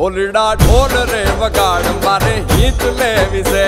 ढोलड़ा ढोल रे वगाड़ मारे हीत ले विसे